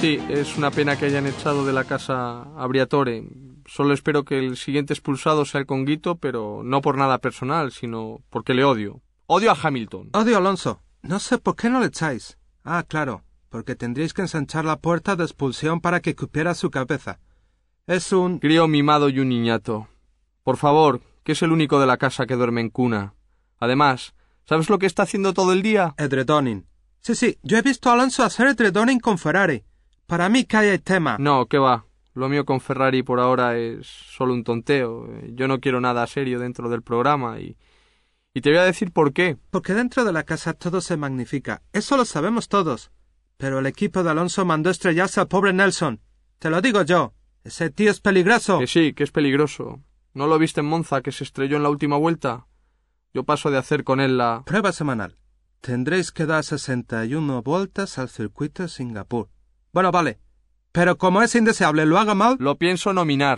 Sí, es una pena que hayan echado de la casa a Briatore. Solo espero que el siguiente expulsado sea el Conguito, pero no por nada personal, sino porque le odio. Odio a Hamilton. Odio a Alonso. No sé por qué no le echáis. Ah, claro, porque tendríais que ensanchar la puerta de expulsión para que cupiera su cabeza. Es un... Crío mimado y un niñato. Por favor, que es el único de la casa que duerme en cuna. Además, ¿sabes lo que está haciendo todo el día? Edredoning. Sí, sí, yo he visto a Alonso hacer edredoning con Ferrari. Para mí que hay tema. No, qué va. Lo mío con Ferrari por ahora es solo un tonteo. Yo no quiero nada serio dentro del programa y... Y te voy a decir por qué. Porque dentro de la casa todo se magnifica. Eso lo sabemos todos. Pero el equipo de Alonso mandó estrellarse al pobre Nelson. Te lo digo yo. Ese tío es peligroso. Que sí, que es peligroso. ¿No lo viste en Monza que se estrelló en la última vuelta? Yo paso de hacer con él la... Prueba semanal. Tendréis que dar 61 vueltas al circuito de Singapur. Bueno, vale. Pero como es indeseable, lo haga mal. Lo pienso nominar.